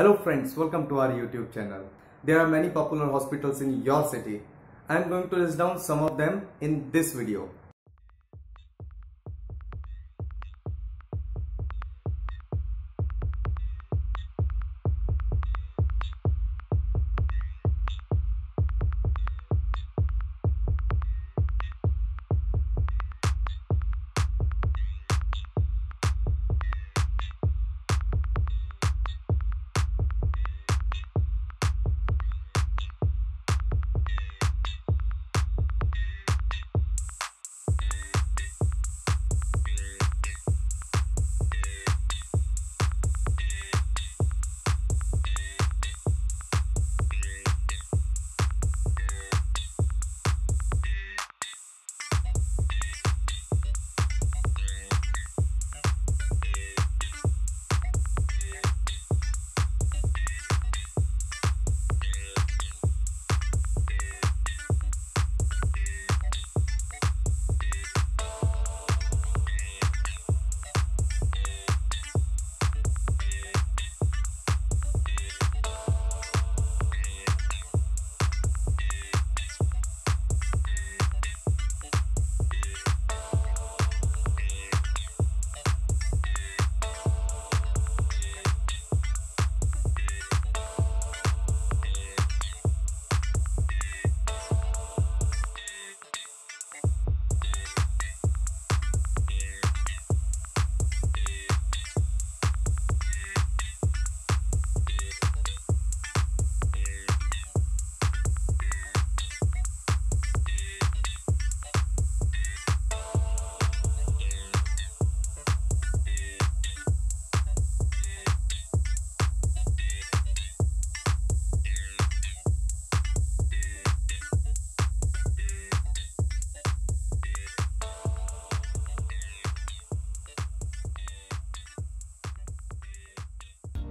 Hello friends, welcome to our YouTube channel. There are many popular hospitals in your city. I am going to list down some of them in this video.